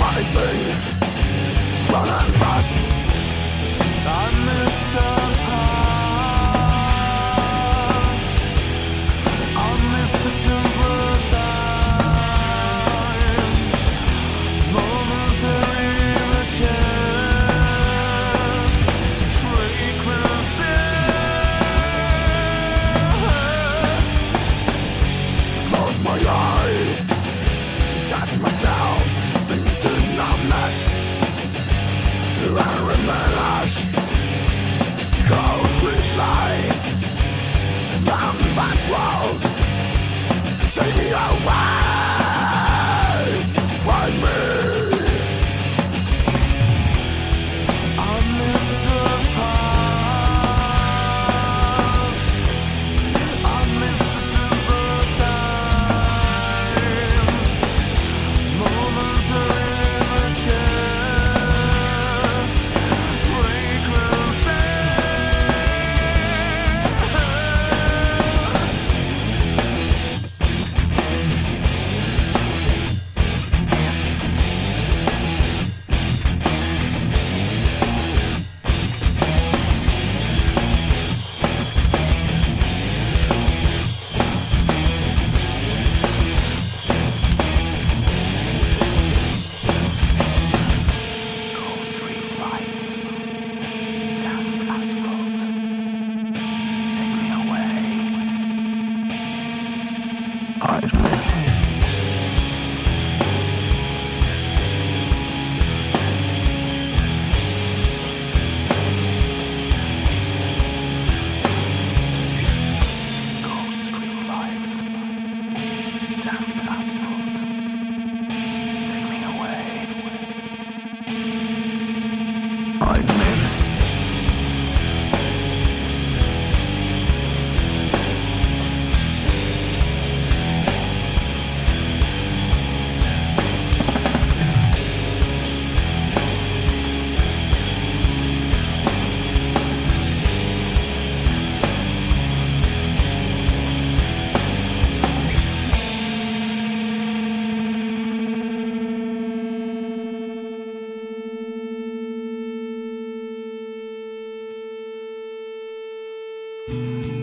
amazing Running fast.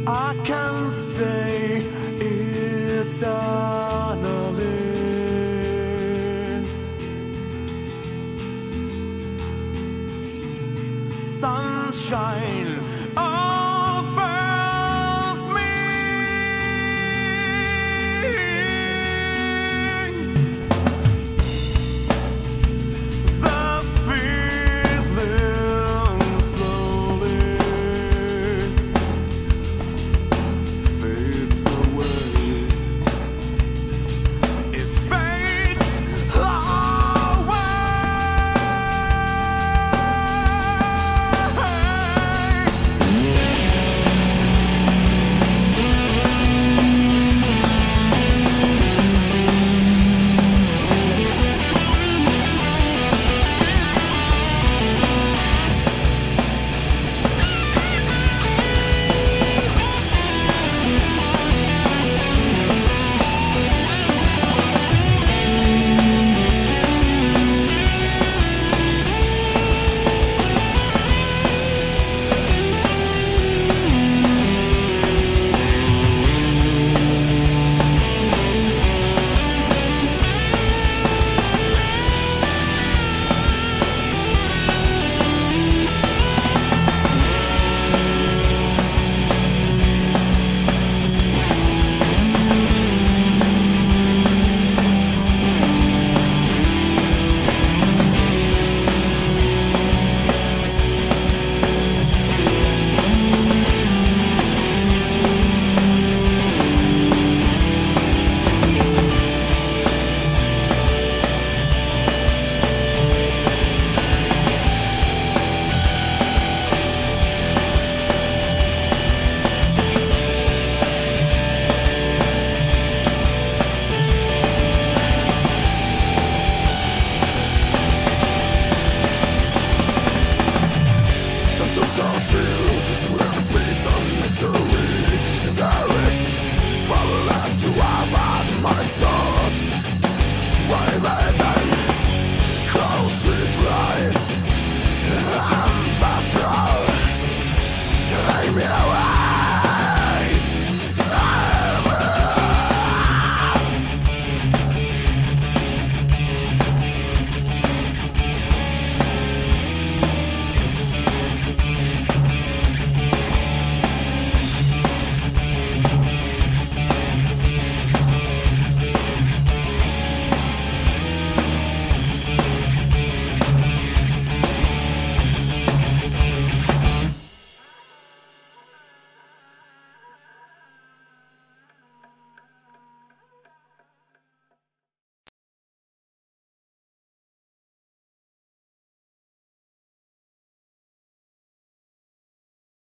I can't stay eternally. Sunshine. Oh.